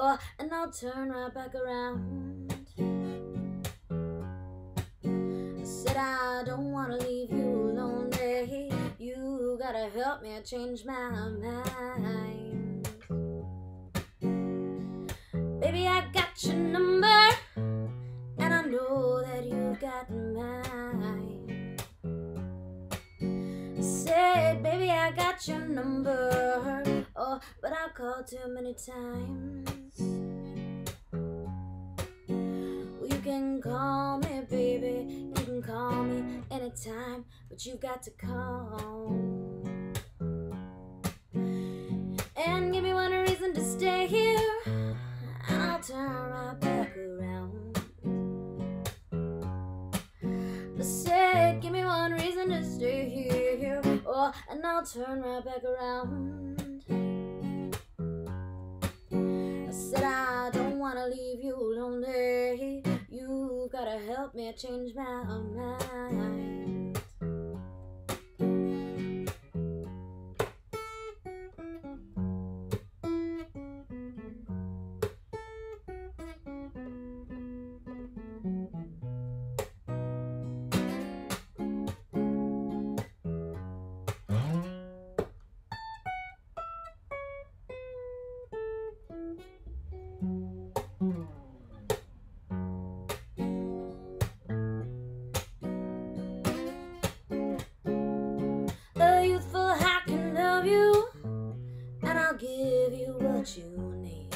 Oh, and I'll turn right back around. I said I don't wanna leave you lonely. Eh? You gotta help me change my mind. Baby, I got your number, and I know that you got mine. I said, baby, I got your number. Oh, but I called too many times. Well, you can call me, baby. You can call me anytime, but you got to call. And give me one reason to stay here, I'll turn right back around. I said, give me one reason to stay here, oh, and I'll turn right back around. Me change my mind. What you need.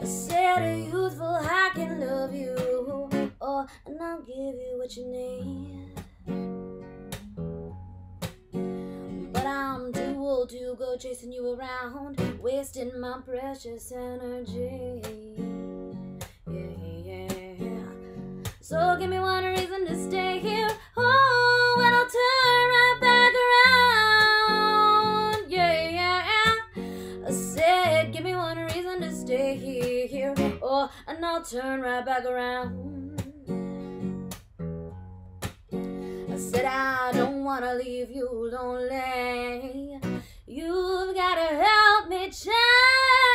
I said a youthful I can love you, oh, and I'll give you what you need. But I'm too old to go chasing you around, wasting my precious energy. Yeah, yeah. So give me one reason to stay to stay here. Oh, and I'll turn right back around. I said, I don't wanna leave you lonely. You've gotta help me change.